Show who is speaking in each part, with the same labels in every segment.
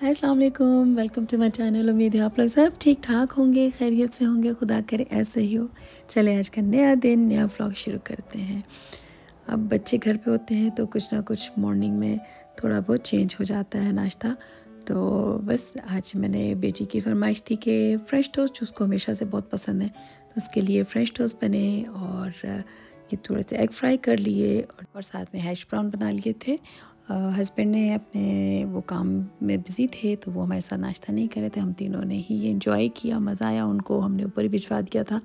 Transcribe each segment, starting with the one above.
Speaker 1: अस्सलाम वालेकुम to my channel उम्मीद है आप लोग सब ठीक ठाक होंगे, खैरियत से होंगे, खुदा करे ऐसे ही हो। चले आज का नया दिन, नया व्लॉग शुरू करते हैं। अब बच्चे घर पे होते हैं तो कुछ ना कुछ मॉर्निंग में थोड़ा बहुत चेंज हो जाता है नाश्ता। तो बस आज मैंने बेटी की फरमाइश थी कि फ़्रेश टोस्ट उसको हमेशा से बहुत पसंद है। तो उसके लिए फ़्रेश टोस्ट बने और ये थोड़े से एग फ्राई कर लिए और साथ में हैश ब्राउन बना लिए थे। हस्बैंड ने अपने वो काम में बिज़ी थे तो वो हमारे साथ नाश्ता नहीं करे थे। हम तीनों ने ही ये इन्जॉय किया, मज़ा आया, उनको हमने ऊपर ही भिजवा दिया था।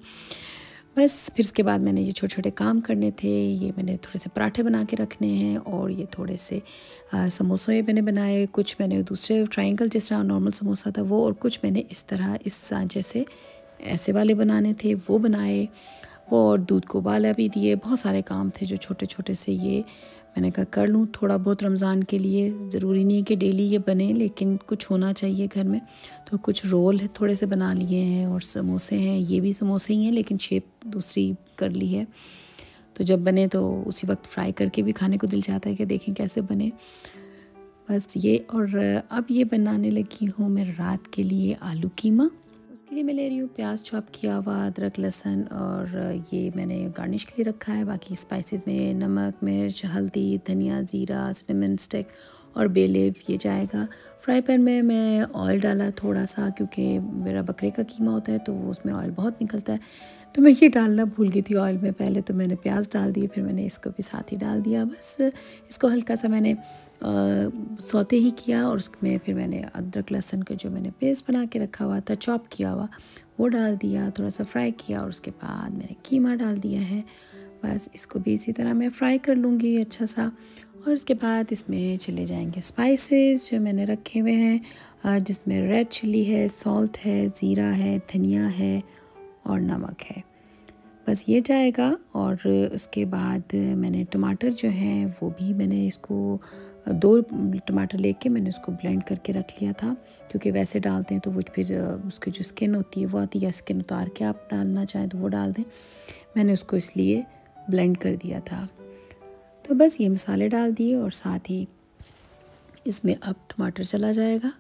Speaker 1: बस, फिर उसके बाद मैंने ये छोटे छोटे काम करने थे, ये मैंने थोड़े से पराठे बना के रखने हैं और ये थोड़े से समोसे मैंने बनाए, कुछ मैंने दूसरे ट्राइंगल जिस तरह नॉर्मल समोसा था वो, और कुछ मैंने इस तरह इस सांचे से ऐसे वाले बनाने थे, वो बनाए। वो और दूध को उबाला भी दिए, बहुत सारे काम थे जो छोटे छोटे से ये मैंने कहा, कर लूँ, थोड़ा बहुत रमज़ान के लिए ज़रूरी नहीं है कि डेली ये बने, लेकिन कुछ होना चाहिए घर में। तो कुछ रोल है, थोड़े से बना लिए हैं और समोसे हैं, ये भी समोसे ही हैं, लेकिन शेप दूसरी कर ली है। तो जब बने तो उसी वक्त फ्राई करके भी खाने को दिल चाहता है कि देखें कैसे बने। बस ये, और अब ये बनाने लगी हूँ मैं रात के लिए आलू कीमा। उसके लिए मैं ले रही हूँ प्याज चॉप किया हुआ, अदरक, लहसन और ये मैंने गार्निश के लिए रखा है। बाकी स्पाइसेस में नमक, मिर्च, हल्दी, धनिया, ज़ीरा सिनेमन स्टिक और बेलेव ये जाएगा। फ्राई पैन में मैं ऑयल डाला थोड़ा सा क्योंकि मेरा बकरे का कीमा होता है तो वो उसमें ऑयल बहुत निकलता है। तो मैं ये डालना भूल गई थी ऑयल में पहले तो मैंने प्याज डाल दिए, फिर मैंने इसको भी साथ ही डाल दिया। बस इसको हल्का सा मैंने सौते ही किया और उसमें फिर मैंने अदरक, लहसुन का जो मैंने पेस्ट बना के रखा हुआ था चॉप किया हुआ, वो डाल दिया, थोड़ा सा फ्राई किया और उसके बाद मैंने कीमा डाल दिया है। बस इसको भी इसी तरह मैं फ्राई कर लूँगी अच्छा सा। और उसके बाद इसमें चले जाएँगे स्पाइसेस जो मैंने रखे हुए हैं। जिसमें रेड चिली है सॉल्ट है, ज़ीरा है, धनिया है और नमक है। बस ये जाएगा और उसके बाद मैंने टमाटर जो हैं, वो भी मैंने इसको, दो टमाटर लेके मैंने उसको ब्लेंड करके रख लिया था। क्योंकि वैसे डालते हैं तो वो फिर, उसकी जो स्किन होती है, वो आती है स्किन उतार के आप डालना चाहें तो वो डाल दें। मैंने उसको इसलिए ब्लेंड कर दिया था। तो बस ये मसाले डाल दिए और साथ ही इसमें अब टमाटर चला जाएगा।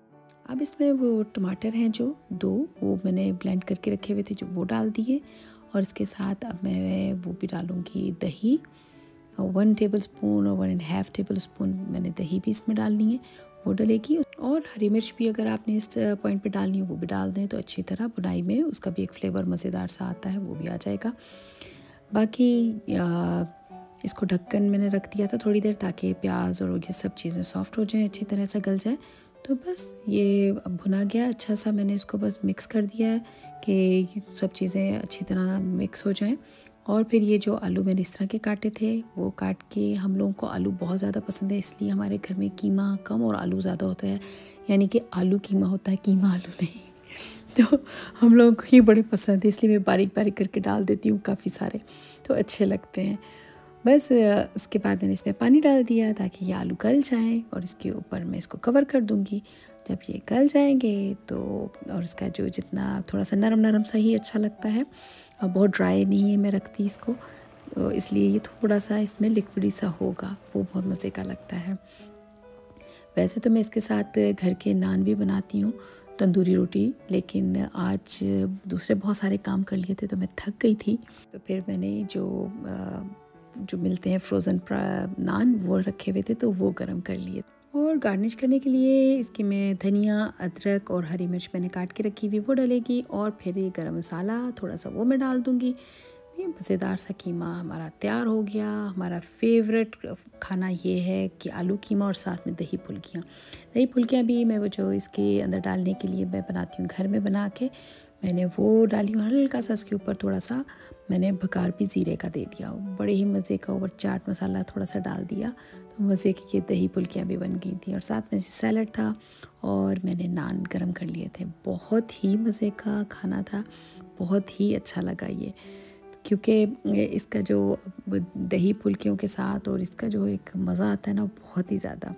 Speaker 1: अब इसमें वो टमाटर हैं जो, दो, वो मैंने ब्लेंड करके रखे हुए थे, जो वो डाल दिए। और इसके साथ अब मैं वो भी डालूँगी दही। वन टेबल स्पून और one and half tablespoon मैंने दही भी इसमें डालनी है वो डलेगी। और हरी मिर्च भी अगर आपने इस पॉइंट पे डालनी है वो भी डाल दें तो अच्छी तरह बुनाई में उसका भी एक फ्लेवर मज़ेदार सा आता है वो भी आ जाएगा। बाकी आ, इसको ढक्कन मैंने रख दिया था थोड़ी देर ताकि प्याज और ये सब चीज़ें सॉफ्ट हो जाएँ अच्छी तरह से गल जाए। तो बस ये अब भुना गया अच्छा सा मैंने इसको बस मिक्स कर दिया है। कि सब चीज़ें अच्छी तरह मिक्स हो जाएँ। और फिर ये जो आलू मैंने इस तरह के काटे थे, वो काट के हम लोगों को आलू बहुत ज़्यादा पसंद है, इसलिए हमारे घर में कीमा कम और आलू ज़्यादा होता है। यानी कि आलू कीमा होता है, कीमा आलू नहीं। तो हम लोगों को ये बड़े पसंद है, इसलिए मैं बारीक बारीक करके डाल देती हूँ काफ़ी सारे तो अच्छे लगते हैं। बस, इसके बाद मैंने इसमें पानी डाल दिया ताकि ये आलू गल जाएँ और इसके ऊपर मैं इसको कवर कर दूँगी। जब ये गल जाएँगे तो और इसका जो जितना थोड़ा सा नरम नरम सा ही अच्छा लगता है, और बहुत ड्राई नहीं है मैं रखती इसको तो इसलिए ये थोड़ा सा इसमें लिक्विडी सा होगा, वो बहुत मज़े का लगता है। वैसे तो मैं इसके साथ घर के नान भी बनाती हूँ, तंदूरी रोटी, लेकिन आज दूसरे बहुत सारे काम कर लिए थे तो मैं थक गई थी। तो फिर मैंने जो जो मिलते हैं फ्रोज़न नान वो रखे हुए थे तो वो गर्म कर लिए। और गार्निश करने के लिए इसकी मैं धनिया, अदरक और हरी मिर्च मैंने काट के रखी हुई, वो डलेगी और फिर ये गरम मसाला थोड़ा सा वो मैं डाल दूँगी। ये मज़ेदार सा कीमा हमारा तैयार हो गया। हमारा फेवरेट खाना ये है कि आलू कीमा और साथ में दही फुल्कियाँ दही फुल्कियाँ भी मैं वो जो इसके अंदर डालने के लिए मैं बनाती हूँ घर में बना के, मैंने वो डाली हूँ हल्का सा उसके ऊपर थोड़ा सा मैंने भकार भी ज़ीरे का दे दिया। बड़े ही मज़े का ऊपर चाट मसाला थोड़ा सा डाल दिया। मज़े की ये दही पुलकियाँ भी बन गई थी और साथ में सैलड था और मैंने नान गरम कर लिए थे। बहुत ही मज़े का खाना था, बहुत ही अच्छा लगा ये। क्योंकि इसका जो दही पुलकियों के साथ और इसका जो एक मज़ा आता है ना बहुत ही ज़्यादा।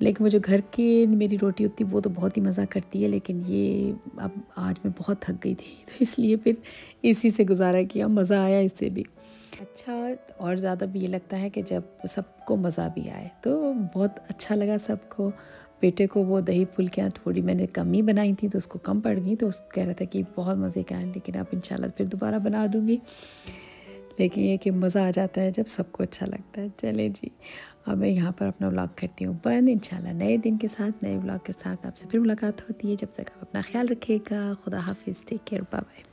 Speaker 1: लेकिन वो जो घर की मेरी रोटी होती, वो तो बहुत ही मज़ा करती है, लेकिन ये अब आज मैं बहुत थक गई थी तो इसलिए फिर इसी से गुजारा किया, मज़ा आया इससे भी। अच्छा और ज़्यादा भी ये लगता है कि जब सबको मज़ा भी आए तो बहुत अच्छा लगा सबको। बेटे को वो दही फुल्कियाँ थोड़ी मैंने कम ही बनाई थी तो उसको कम पड़ गई तो उसको कह रहा था कि बहुत मज़े का है, लेकिन अब इंशाल्लाह फिर दोबारा बना दूँगी। लेकिन ये कि मज़ा आ जाता है जब सबको अच्छा लगता है। चले जी, अब मैं यहाँ पर अपना व्लॉग करती हूँ बंद। इंशाल्लाह नए दिन के साथ, नए व्लॉग के साथ आपसे फिर मुलाकात होती है। जब तक आप अपना ख्याल रखिएगा। खुदा हाफिज़ टेक केयर बाय